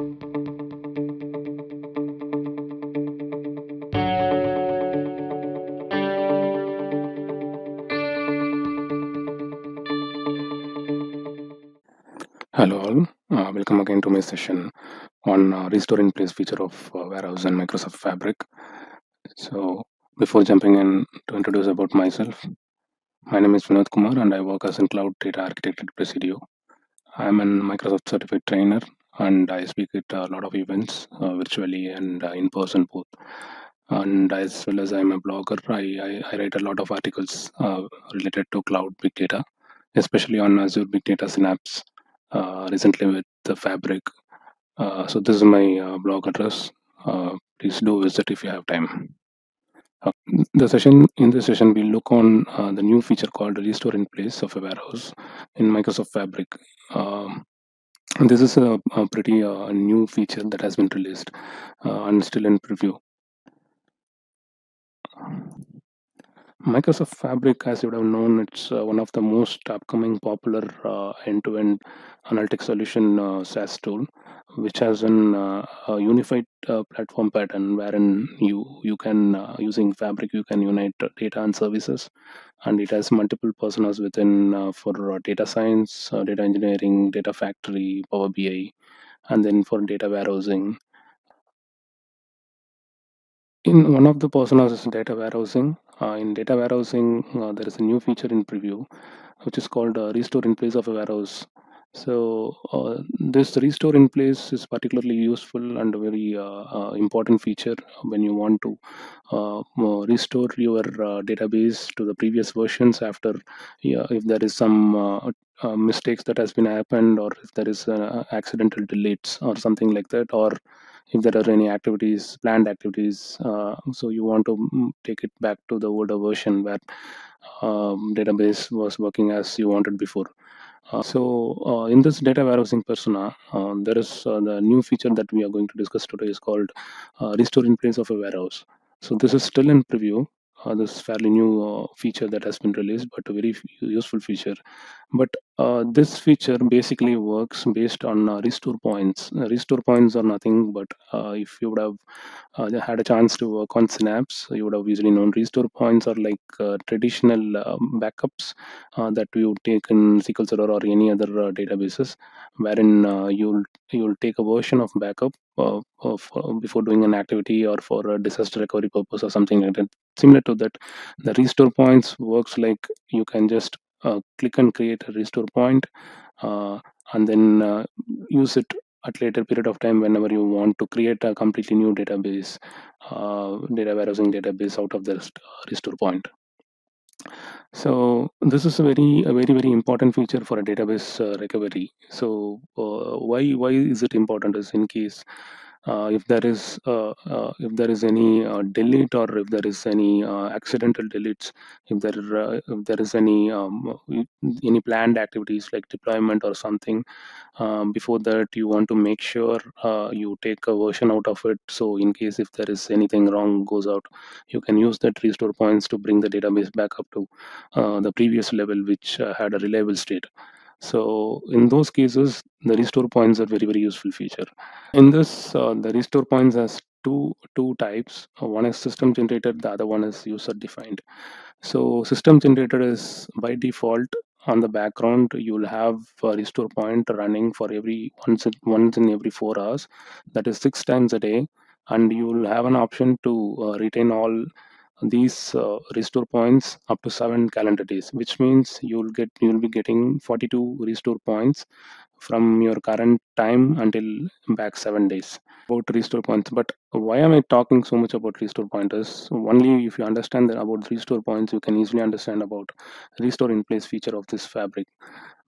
Hello all, uh, welcome again to my session on uh, restore in place feature of uh, Warehouse and Microsoft Fabric. So before jumping in to introduce about myself, my name is Vinodh Kumar and I work as a cloud data architect at Presidio. I'm a Microsoft certified trainer and I speak at a lot of events uh, virtually and uh, in person both. And as well as I'm a blogger, I, I, I write a lot of articles uh, related to cloud big data, especially on Azure Big Data Synapse uh, recently with the Fabric. Uh, so this is my uh, blog address. Please do visit if you have time. The session in this session we'll look on the new feature called restore in place of a warehouse in Microsoft Fabric. Um, this is a, a pretty uh, new feature that has been released uh, and still in preview. Microsoft Fabric, as you would have known, it's uh, one of the most upcoming popular uh, end-to-end analytics solution uh, SaaS tool, which has an uh, a unified uh, platform pattern wherein you you can uh, using Fabric you can unite uh, data and services, and it has multiple personas within uh, for uh, data science, data engineering, data factory, Power BI, and then for data warehousing. In one of the personas is data warehousing. In data warehousing, there is a new feature in preview, which is called restore in place of a warehouse. So uh, this restore in place is particularly useful and a very uh, uh, important feature when you want to uh, restore your uh, database to the previous versions after yeah, if there is some mistakes that has been happened or if there is accidental deletes or something like that or if there are any activities planned activities uh, so you want to mm, take it back to the older version where um, database was working as you wanted before so uh, in this data warehousing persona, uh, there is uh, the new feature that we are going to discuss today is called uh, restore in place of a warehouse. So this is still in preview. Uh, this is fairly new uh, feature that has been released, but a very useful feature. But uh, this feature basically works based on uh, restore points. Restore points are nothing but uh, if you would have uh, had a chance to work on Synapse, you would have usually known restore points are like traditional um, backups that you take in SQL Server or any other databases, wherein you'll you'll take a version of backup uh, uh, before doing an activity or for a disaster recovery purpose or something like that. Similar to that, the restore points works like you can just uh, click and create a restore point, uh, and then uh, use it at later period of time whenever you want to create a completely new database, uh, data warehousing database out of the rest- restore point. So this is a very a very very important feature for a database uh, recovery. So uh, why why is it important? Is in case if there is uh, uh, if there is any uh, delete or if there is any uh, accidental deletes, if there uh, if there is any um, any planned activities like deployment or something, um, before that you want to make sure uh, you take a version out of it. So in case if there is anything wrong goes out, you can use that restore points to bring the database back up to uh, the previous level which uh, had a reliable state so in those cases the restore points are very very useful feature. In this uh, the restore points has two two types. Uh, one is system generated the other one is user defined. So system generated is by default on the background you'll have a restore point running for every once in, once in every four hours. That is six times a day and you'll have an option to uh, retain all these uh, restore points up to seven calendar days which means you'll get you'll be getting 42 restore points from your current time until back seven days about restore points. But why am i talking so much about restore pointers only if you understand that about restore points you can easily understand about restore in place feature of this fabric.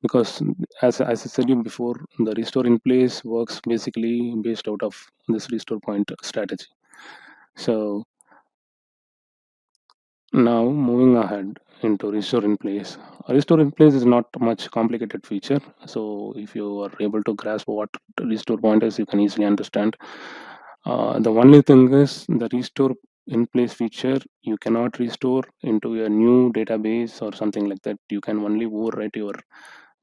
Because as, as i said you before the restore in place works basically based out of this restore point strategy. So now moving ahead into restore in place. Restore in place is not much complicated feature. So if you are able to grasp what restore point is, you can easily understand. Uh, the only thing is the restore in place feature you cannot restore into a new database or something like that. You can only overwrite your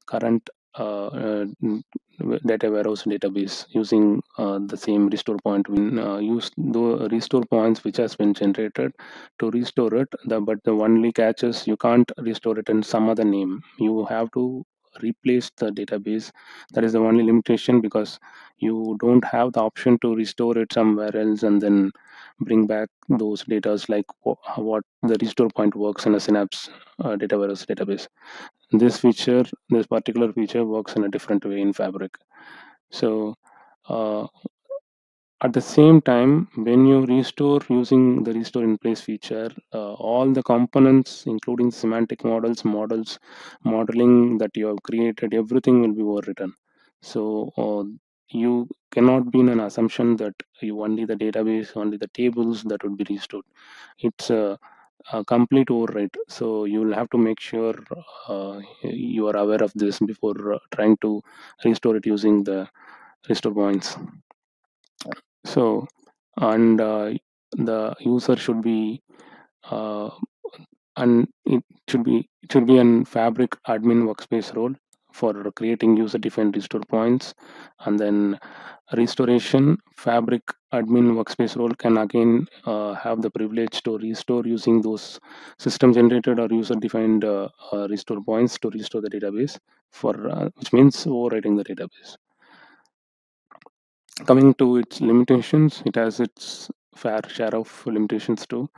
current data warehouse database using uh, the same restore point. We uh, use the restore points which has been generated to restore it. The, but the only catch is you can't restore it in some other name. You have to replace the database. That is the only limitation because you don't have the option to restore it somewhere else and then bring back those data like what the restore point works in a Synapse uh, data warehouse database this feature this particular feature works in a different way in fabric. So uh, at the same time when you restore using the restore in place feature uh, all the components including semantic models models modeling that you have created everything will be overwritten. So uh, you cannot be in an assumption that you only the database only the tables that would be restored. It's a a complete overwrite. So you will have to make sure uh, you are aware of this before uh, trying to restore it using the restore points. So and uh, the user should be uh, and it should be it should be an fabric admin workspace role for creating user defined restore points. And then restoration fabric admin workspace role can again uh, have the privilege to restore using those system generated or user defined uh, uh, restore points to restore the database for uh, which means overwriting the database. Coming to its limitations it has its fair share of limitations too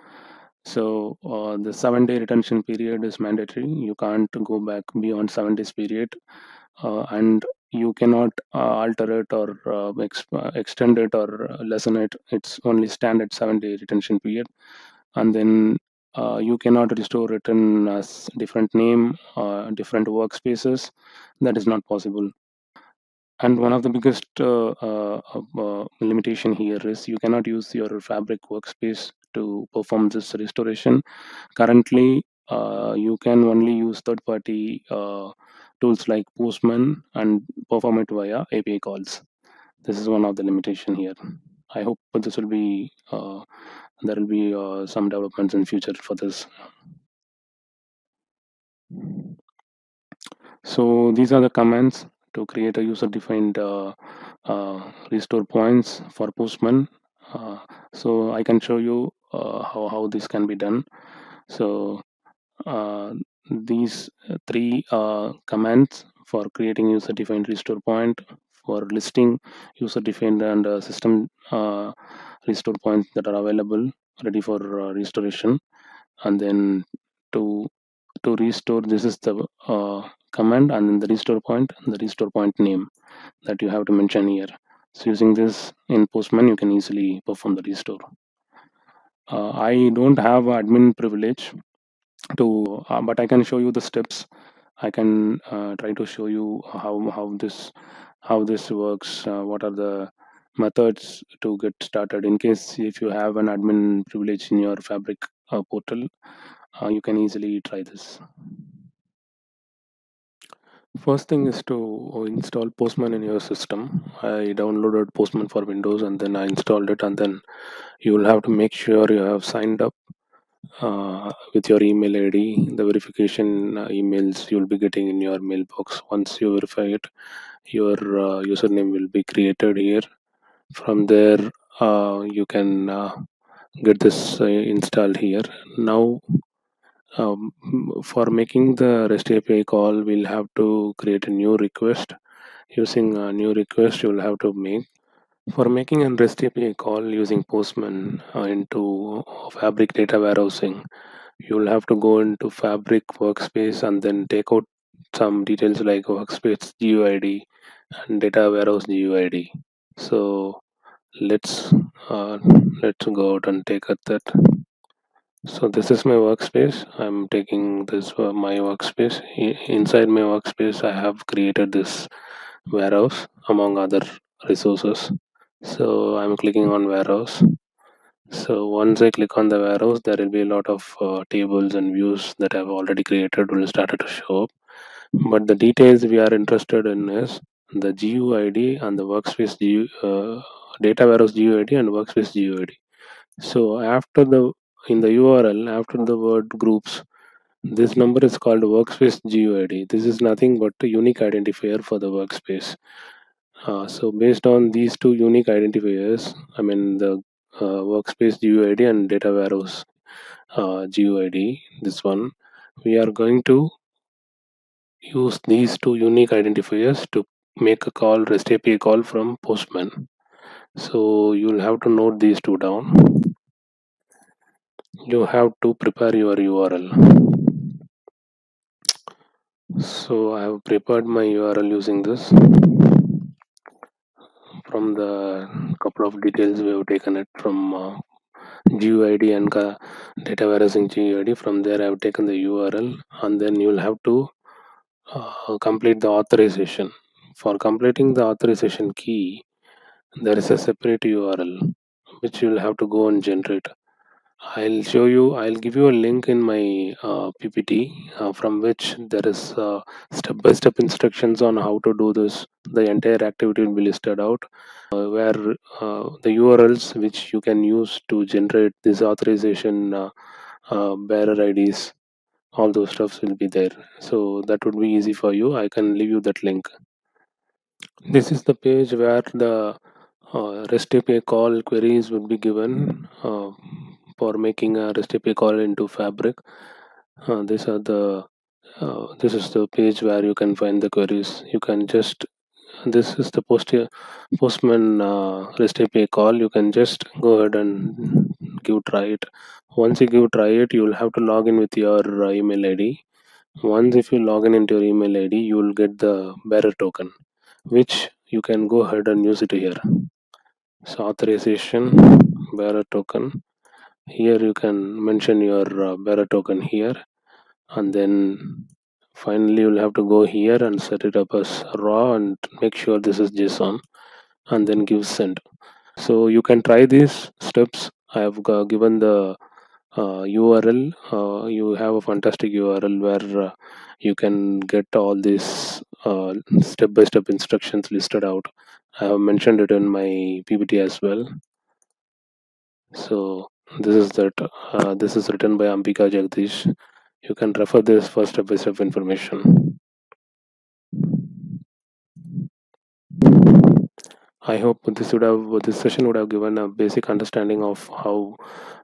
so uh, the seven day retention period is mandatory. You can't go back beyond seven days period uh, and you cannot uh, alter it or uh, ex- uh, extend it or uh, lessen it. It's only standard seven day retention period. And then you cannot restore it in as different name different workspaces. That is not possible. And one of the biggest limitation here is you cannot use your fabric workspace to perform this restoration. Currently uh, you can only use third party uh, tools like postman and perform it via api calls. This is one of the limitation here. I hope this will be uh, there will be uh, some developments in future for this. So these are the commands to create a user defined uh, uh, restore points for postman. Uh, so i can show you how, how this can be done. So uh, these uh, three uh, commands for creating user defined restore point for listing user defined and uh, system uh, restore points that are available ready for uh, restoration. And then to to restore this is the uh, command and then the restore point the restore point name that you have to mention here. So using this in postman you can easily perform the restore uh, i don't have admin privilege to uh, but i can show you the steps. I can uh, try to show you how how this how this works uh, what are the methods to get started. In case if you have an admin privilege in your fabric uh, portal uh, you can easily try this first thing is to install postman in your system i downloaded postman for windows and then i installed it and then you will have to make sure you have signed up uh, with your email ID, the verification uh, emails you'll be getting in your mailbox. Once you verify it, your uh, username will be created here. From there, uh, you can uh, get this installed here. Now, um, for making the REST API call, we'll have to create a new request. Using a new request, you'll have to make for making a REST API call using Postman uh, into Fabric data warehousing, you'll have to go into Fabric workspace and then take out some details like workspace GUID and data warehouse GUID. So let's uh, let's go out and take at that. So this is my workspace. I'm taking this uh, my workspace. Inside my workspace, I have created this warehouse among other resources. So I'm clicking on warehouse. So once I click on the warehouse, there will be a lot of uh, tables and views that I've already created will start to show up. But the details we are interested in is the GUID and the workspace GU, uh, data warehouse GUID and workspace GUID. So after the in the URL after the word groups, this number is called workspace GUID. This is nothing but a unique identifier for the workspace. Uh, so based on these two unique identifiers, I mean the uh, workspace GUID and data warehouse uh, GUID, this one, we are going to use these two unique identifiers to make a call, REST API call from Postman. So you'll have to note these two down. You have to prepare your URL. So I have prepared my URL using this. From the couple of details we have taken it from uh, GUID and data warehousing GUID. From there I have taken the URL and then you'll have to uh, complete the authorization. For completing the authorization key, there is a separate URL which you'll have to go and generate. I'll show you, I'll give you a link in my uh, PPT uh, from which there is step by step instructions on how to do this. The entire activity will be listed out uh, where uh, the URLs which you can use to generate this authorization uh, uh, bearer IDs, all those stuffs will be there. So that would be easy for you. I can leave you that link. This is the page where the uh, REST API call queries would be given uh, for making a API call into Fabric. Uh, these are the uh, this is the page where you can find the queries. You can just this is the post Postman uh, REST API call. You can just go ahead and give try it. Once you give try it, you will have to log in with your uh, email ID. Once if you log in into your email ID, you will get the bearer token, which you can go ahead and use it here. So authorization bearer token. Here you can mention your uh, bearer token here, and then finally you'll have to go here and set it up as raw and make sure this is JSON, and then give send. So you can try these steps. I have uh, given the uh, URL. Uh, you have a fantastic URL where uh, you can get all these step by step instructions listed out. I have mentioned it in my PPT as well. So this is that. Uh, this is written by Ambika Jagdish. You can refer this for step by step information. I hope this would have this session would have given a basic understanding of how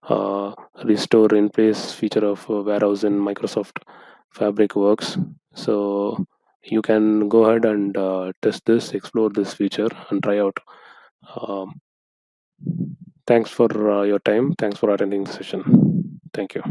uh, restore in place feature of uh, warehouse in Microsoft Fabric works. So you can go ahead and uh, test this, explore this feature, and try out. Um, thanks for uh, your time. Thanks for attending the session. Thank you.